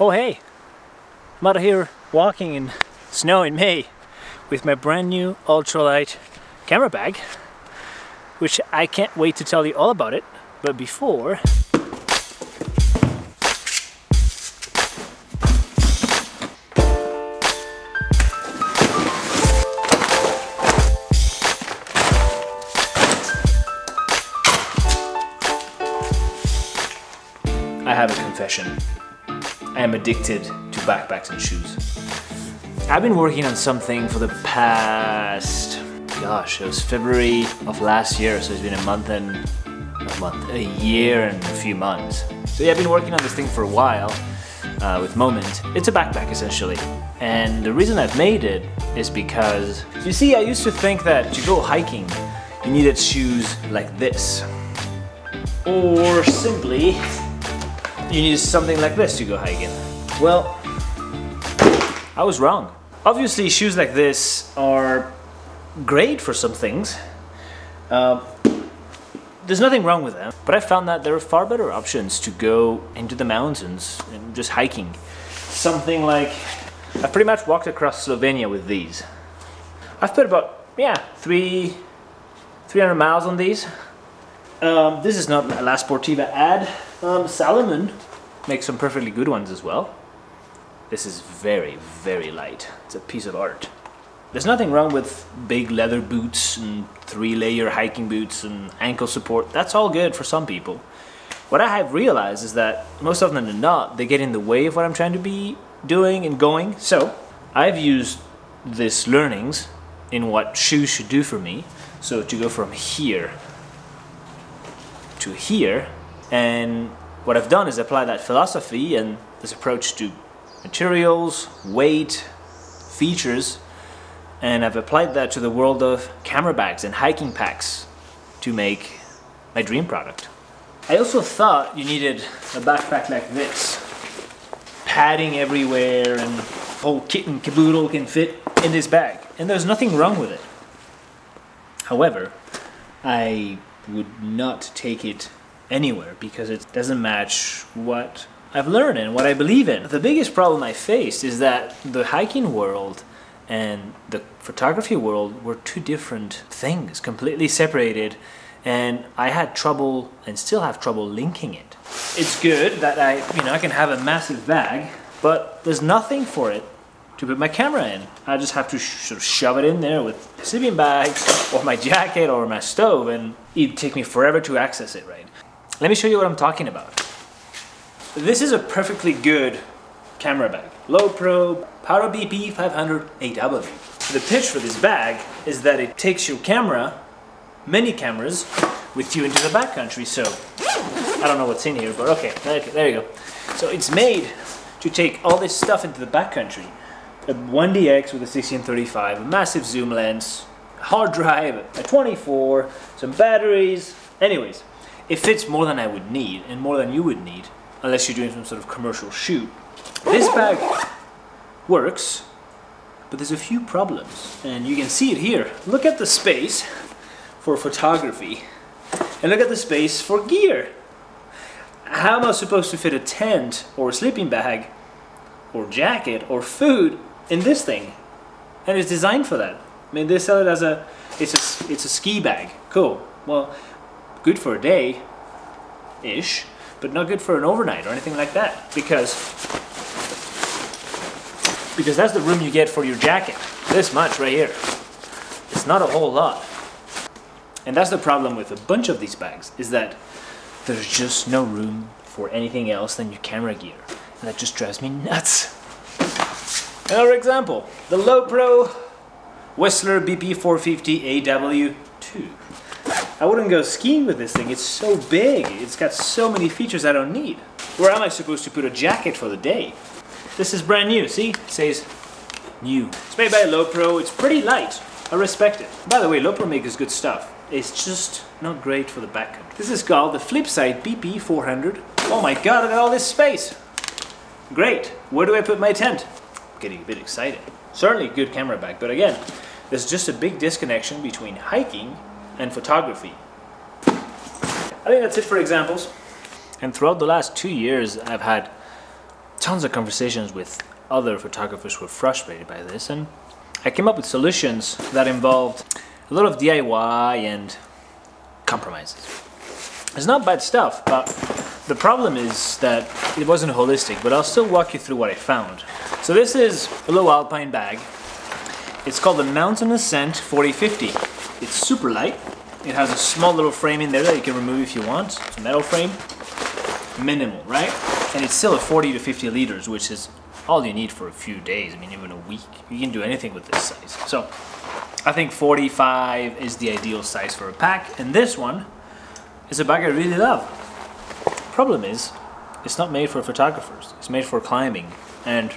Oh hey, I'm out here walking in snow in May with my brand new ultralight camera bag, which I can't wait to tell you all about it. But before, I have a confession. I am addicted to backpacks and shoes. I've been working on something for the past, gosh, it was February of last year, so it's been a month and a month, a year and a few months. So yeah, I've been working on this thing for a while uh, with Moment. It's a backpack essentially. And the reason I've made it is because, you see, I used to think that to go hiking, you needed shoes like this. Or simply, you need something like this to go hiking. Well, I was wrong. Obviously, shoes like this are great for some things. Uh, there's nothing wrong with them, but I found that there are far better options to go into the mountains and just hiking. Something like, I've pretty much walked across Slovenia with these. I've put about, yeah, three, 300 miles on these. Um, this is not a La Sportiva ad. Um, Salomon makes some perfectly good ones as well. This is very, very light. It's a piece of art. There's nothing wrong with big leather boots and three layer hiking boots and ankle support. That's all good for some people. What I have realized is that most often than not, they get in the way of what I'm trying to be doing and going. So I've used this learnings in what shoes should do for me. So to go from here to here and what I've done is apply that philosophy and this approach to materials, weight, features, and I've applied that to the world of camera bags and hiking packs to make my dream product. I also thought you needed a backpack like this. Padding everywhere and whole kit and caboodle can fit in this bag. And there's nothing wrong with it. However, I would not take it anywhere because it doesn't match what I've learned and what I believe in. The biggest problem I faced is that the hiking world and the photography world were two different things, completely separated, and I had trouble and still have trouble linking it. It's good that I, you know, I can have a massive bag, but there's nothing for it to put my camera in. I just have to sort of shove it in there with sleeping bag or my jacket or my stove and it'd take me forever to access it, right? Let me show you what I'm talking about. This is a perfectly good camera bag. Low Lowepro Powder BP 500 AW. The pitch for this bag is that it takes your camera, many cameras, with you into the backcountry. So, I don't know what's in here, but okay, okay, there you go. So it's made to take all this stuff into the backcountry. A 1DX with a 1635, a massive zoom lens, hard drive, a 24, some batteries. Anyways, it fits more than I would need and more than you would need unless you're doing some sort of commercial shoot. This bag works, but there's a few problems and you can see it here. Look at the space for photography and look at the space for gear. How am I supposed to fit a tent or a sleeping bag or jacket or food in this thing? And it's designed for that. I mean, they sell it as a, it's a, it's a ski bag. Cool. Well, good for a day ish, but not good for an overnight or anything like that because because that's the room you get for your jacket. This much right here. It's not a whole lot. And that's the problem with a bunch of these bags is that there's just no room for anything else than your camera gear. And that just drives me nuts. Another example, the Lowepro Whistler BP450 AW2. I wouldn't go skiing with this thing. It's so big. It's got so many features I don't need. Where am I supposed to put a jacket for the day? This is brand new. See? It says new. It's made by Lowepro. It's pretty light. I respect it. By the way, Lowepro makes good stuff. It's just not great for the backcountry. This is called the Flipside BP400. Oh my god, look at all this space. Great. Where do I put my tent? I'm getting a bit excited. Certainly good camera bag, but again, there's just a big disconnection between hiking and photography. I think that's it for examples. And throughout the last two years, I've had tons of conversations with other photographers who were frustrated by this, and I came up with solutions that involved a lot of DIY and compromises. It's not bad stuff, but the problem is that it wasn't holistic, but I'll still walk you through what I found. So this is a Lowe Alpine bag. It's called the Mountain Ascent 4050. It's super light. It has a small little frame in there that you can remove if you want. It's a metal frame. Minimal, right? And it's still a 40 to 50 liters, which is all you need for a few days. I mean, even a week. You can do anything with this size. So I think 45 is the ideal size for a pack. And this one is a bag I really love. Problem is, it's not made for photographers. It's made for climbing. And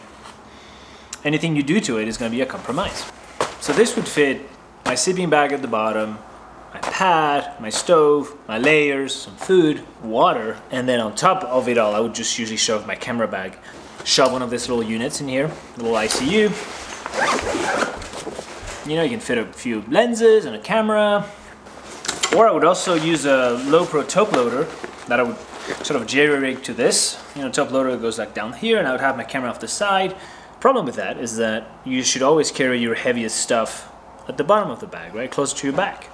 anything you do to it is going to be a compromise. So this would fit my sleeping bag at the bottom, my pad, my stove, my layers, some food, water, and then on top of it all, I would just usually shove my camera bag, shove one of these little units in here, little ICU. You know, you can fit a few lenses and a camera. Or I would also use a Lowepro top loader that I would sort of jerry rig to this. You know, top loader goes like down here and I would have my camera off the side. Problem with that is that you should always carry your heaviest stuff at the bottom of the bag, right? Closer to your back.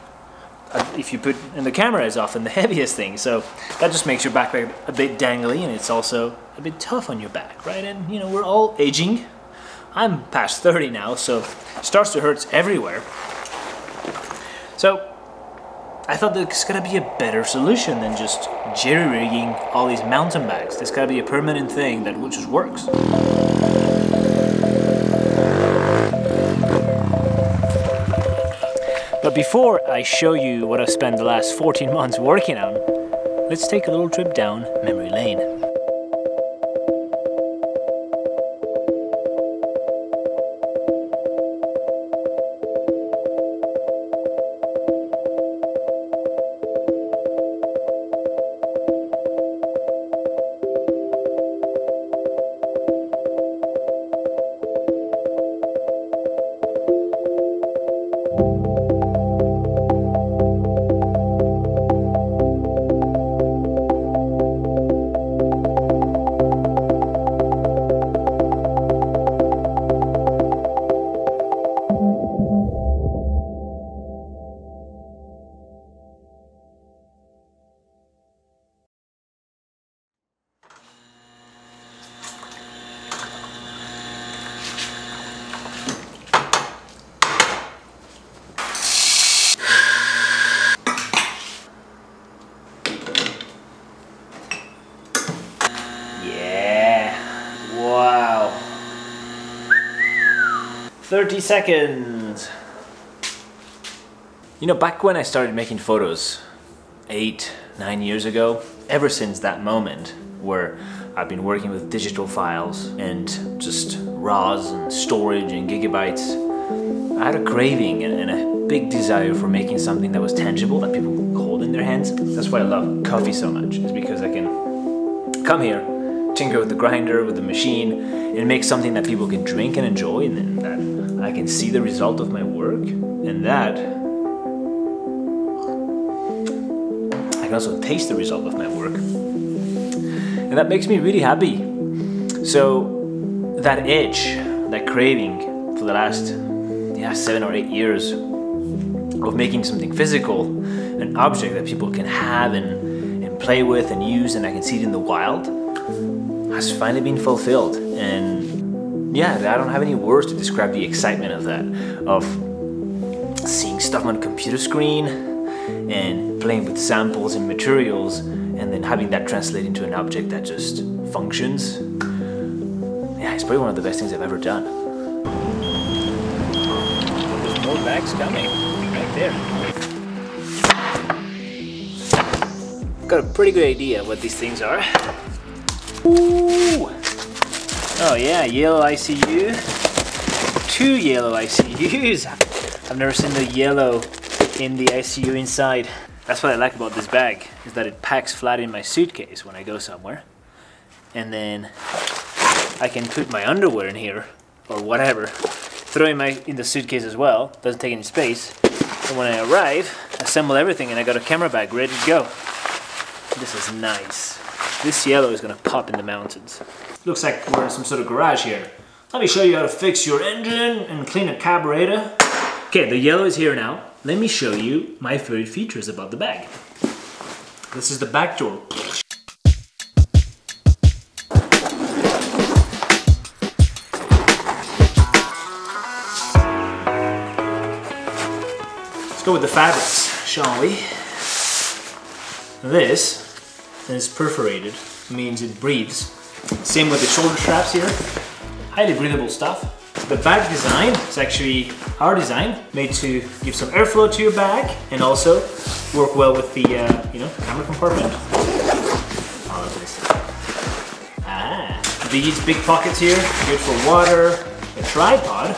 Uh, if you put, and the camera is often the heaviest thing, so that just makes your backpack a bit dangly and it's also a bit tough on your back, right? And you know, we're all aging. I'm past 30 now, so it starts to hurt everywhere. So I thought there's gotta be a better solution than just jerry rigging all these mountain bags. There's gotta be a permanent thing that just works. Before I show you what I've spent the last 14 months working on, let's take a little trip down memory lane. 30 seconds. You know, back when I started making photos, eight, nine years ago, ever since that moment where I've been working with digital files and just RAWs and storage and gigabytes, I had a craving and a big desire for making something that was tangible that people could hold in their hands. That's why I love coffee so much, is because I can come here, tinker with the grinder, with the machine, and make something that people can drink and enjoy, and then that I can see the result of my work, and that I can also taste the result of my work. And that makes me really happy. So that itch, that craving for the last yeah, seven or eight years of making something physical, an object that people can have and, and play with and use and I can see it in the wild, has finally been fulfilled. And yeah, I don't have any words to describe the excitement of that, of seeing stuff on a computer screen and playing with samples and materials and then having that translate into an object that just functions. Yeah, it's probably one of the best things I've ever done. There's more bags coming, right there. Got a pretty good idea what these things are. Ooh! Oh yeah, yellow ICU. Two yellow ICUs. I've never seen the yellow in the ICU inside. That's what I like about this bag, is that it packs flat in my suitcase when I go somewhere. And then I can put my underwear in here, or whatever, throw in, my, in the suitcase as well, doesn't take any space. And when I arrive, assemble everything and I got a camera bag ready to go. This is nice. This yellow is gonna pop in the mountains. Looks like we're in some sort of garage here. Let me show you how to fix your engine and clean a carburetor. Okay, the yellow is here now. Let me show you my favorite features about the bag. This is the back door. Let's go with the fabrics, shall we? This is perforated, means it breathes. Same with the shoulder straps here, highly breathable stuff. The bag design is actually our design, made to give some airflow to your bag and also work well with the uh, you know camera compartment. Ah, these big pockets here, good for water, a tripod,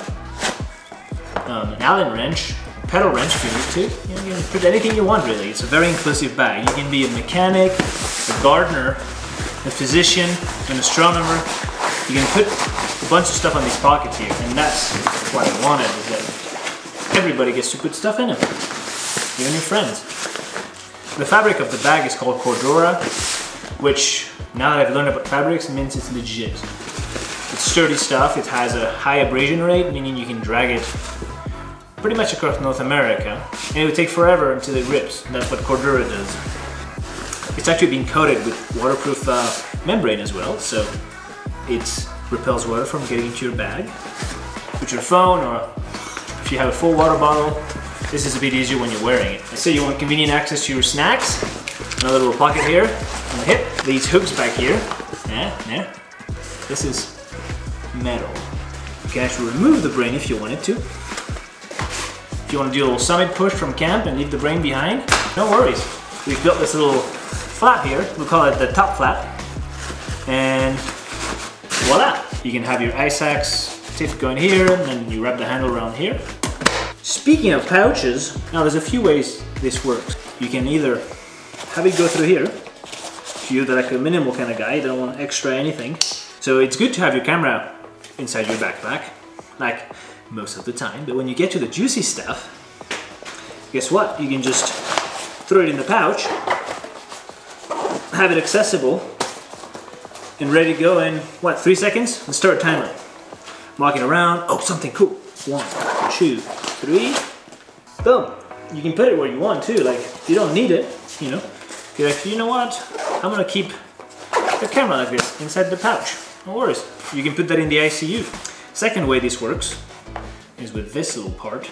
um, an Allen wrench, pedal wrench if you need to. You, know, you can put anything you want really. It's a very inclusive bag. You can be a mechanic, a gardener, a physician, an astronomer. You can put a bunch of stuff on these pockets here, and that's what I wanted, is that everybody gets to put stuff in them, even your friends. The fabric of the bag is called Cordura, which, now that I've learned about fabrics, means it's legit. It's sturdy stuff, it has a high abrasion rate, meaning you can drag it pretty much across North America, and it would take forever until it rips. That's what Cordura does. It's actually been coated with waterproof uh, membrane as well, so it repels water from getting into your bag. With your phone, or if you have a full water bottle, this is a bit easier when you're wearing it. Let's say you want convenient access to your snacks. Another little pocket here on the hip. These hooks back here. Yeah, there. This is metal. You can actually remove the brain if you wanted to. If you want to do a little summit push from camp and leave the brain behind, no worries. We've built this little flap here. We'll call it the top flap. And voila! You can have your ice axe tip going here, and then you wrap the handle around here. Speaking of pouches, now there's a few ways this works. You can either have it go through here, if you're like a minimal kind of guy, you don't want extra anything. So it's good to have your camera inside your backpack, like most of the time. But when you get to the juicy stuff, guess what? You can just throw it in the pouch, have it accessible, and ready to go in, what, three seconds? Let's start a timer. Walking around, oh, something cool. One, two, three, boom. You can put it where you want too, like, you don't need it, you know. You're like, you know what? I'm gonna keep the camera like this inside the pouch. No worries. You can put that in the ICU. Second way this works is with this little part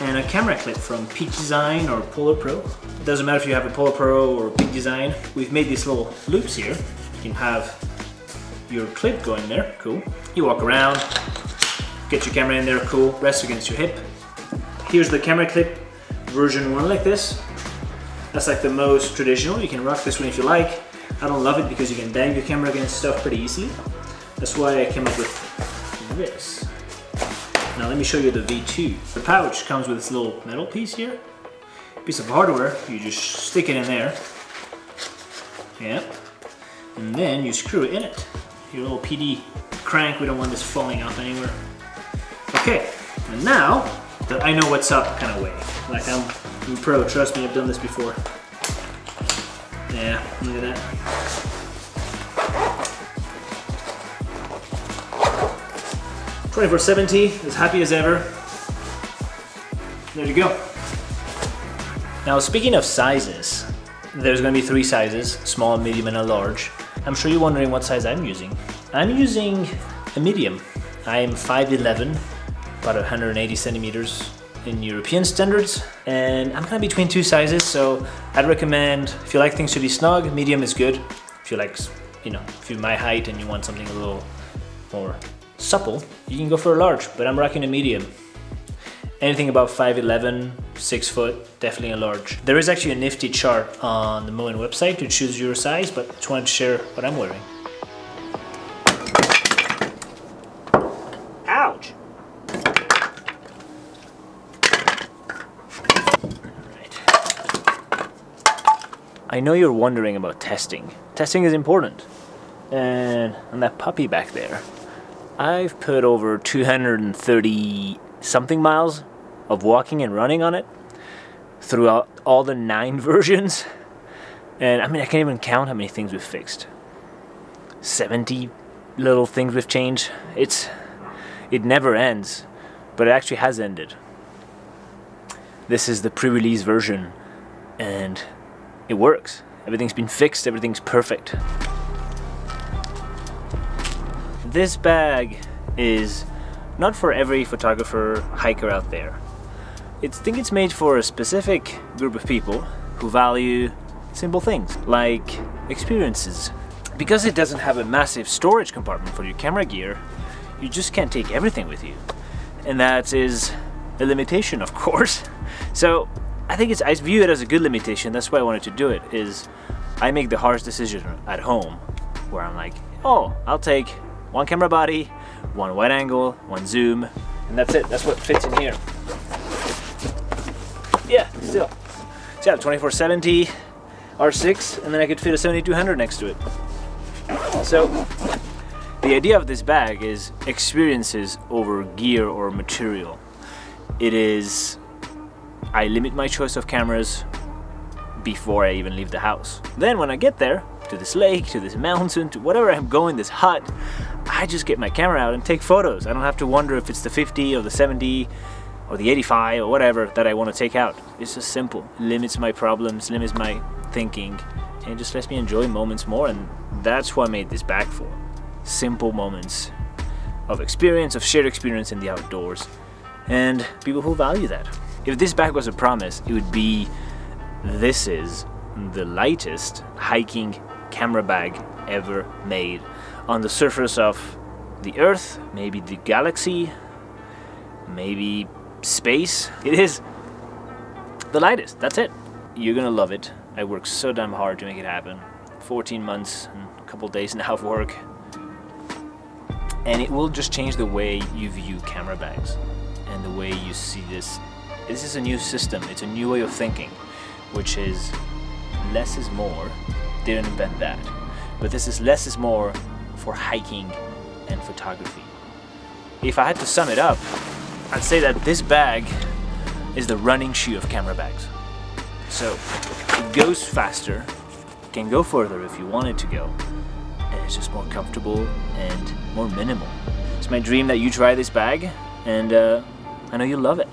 and a camera clip from Peak Design or Polar Pro. It doesn't matter if you have a Polar Pro or Peak Design. We've made these little loops here. You can have your clip going there, cool. You walk around, get your camera in there, cool, rest against your hip. Here's the camera clip version one like this. That's like the most traditional. You can rock this one if you like. I don't love it because you can bang your camera against stuff pretty easily. That's why I came up with this. Now let me show you the V2. The pouch comes with this little metal piece here. Piece of hardware, you just stick it in there. Yeah. And then you screw it in it. Your little PD crank, we don't want this falling off anywhere. Okay, and now that I know what's up kind of way. Like I'm, I'm pro, trust me, I've done this before. Yeah, look at that. 2470, as happy as ever. There you go. Now speaking of sizes, there's gonna be three sizes, small, medium, and a large. I'm sure you're wondering what size I'm using. I'm using a medium. I'm 5'11", about 180 centimeters in European standards, and I'm kind of between two sizes, so I'd recommend, if you like things to be snug, medium is good. If you like, you know, if you're my height and you want something a little more supple, you can go for a large, but I'm rocking a medium. Anything about 5'11", 6 foot, definitely a large. There is actually a nifty chart on the Moment website to choose your size, but I just wanted to share what I'm wearing. Ouch! I know you're wondering about testing. Testing is important. And on that puppy back there, I've put over 230 something miles of walking and running on it throughout all the nine versions. And I mean, I can't even count how many things we've fixed. 70 little things we've changed. It's it never ends, but it actually has ended. This is the pre-release version and it works. Everything's been fixed, everything's perfect. This bag is not for every photographer hiker out there. I think it's made for a specific group of people who value simple things like experiences. Because it doesn't have a massive storage compartment for your camera gear, you just can't take everything with you. And that is a limitation, of course. So I think it's I view it as a good limitation. That's why I wanted to do it. Is I make the hardest decision at home, where I'm like, oh, I'll take one camera body, one wide angle, one zoom, and that's it. That's what fits in here. Yeah, still. So yeah, 2470 R6, and then I could fit a 7200 next to it. So the idea of this bag is experiences over gear or material. It is I limit my choice of cameras before I even leave the house. Then when I get there, to this lake, to this mountain, to whatever I'm going, this hut, I just get my camera out and take photos. I don't have to wonder if it's the 50 or the 70 or the 85 or whatever that I want to take out. It's just simple. Limits my problems, limits my thinking, and just lets me enjoy moments more and that's what I made this bag for. Simple moments of experience, of shared experience in the outdoors, and people who value that. If this bag was a promise, it would be this is the lightest hiking camera bag ever made on the surface of the Earth, maybe the galaxy, maybe space. It is the lightest. That's it. You're gonna love it. I worked so damn hard to make it happen. 14 months and a couple days now of work. And it will just change the way you view camera bags and the way you see this this is a new system, it's a new way of thinking, which is less is more. Didn't invent that. But this is less is more for hiking and photography. If I had to sum it up, I'd say that this bag is the running shoe of camera bags. So it goes faster, can go further if you want it to go, and it's just more comfortable and more minimal. It's my dream that you try this bag, and uh, I know you'll love it.